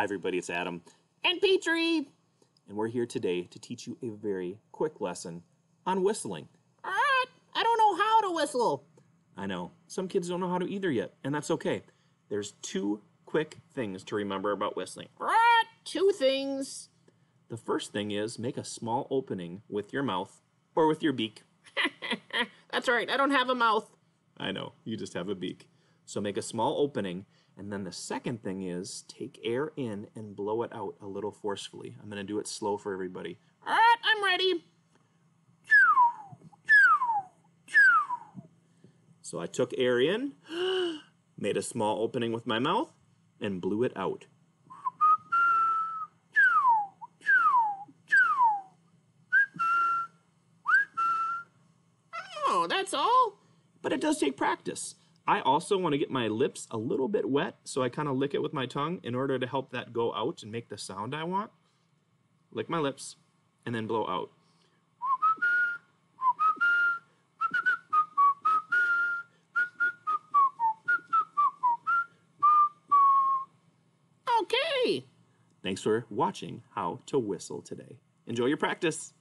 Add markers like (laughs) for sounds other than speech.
Hi, everybody, it's Adam, And Petri! and we're here today to teach you a very quick lesson on whistling. Ah, I don't know how to whistle. I know, some kids don't know how to either yet, and that's okay. There's two quick things to remember about whistling. Ah, two things. The first thing is make a small opening with your mouth or with your beak. (laughs) That's right, I don't have a mouth. I know, you just have a beak. So make a small opening, and then the second thing is take air in and blow it out a little forcefully. I'm going to do it slow for everybody. All right, I'm ready. So I took air in, (gasps) made a small opening with my mouth, and blew it out. Oh, that's all? But it does take practice. I also want to get my lips a little bit wet, so I kind of lick it with my tongue in order to help that go out and make the sound I want. Lick my lips and then blow out. Okay. Thanks for watching how to whistle today. Enjoy your practice.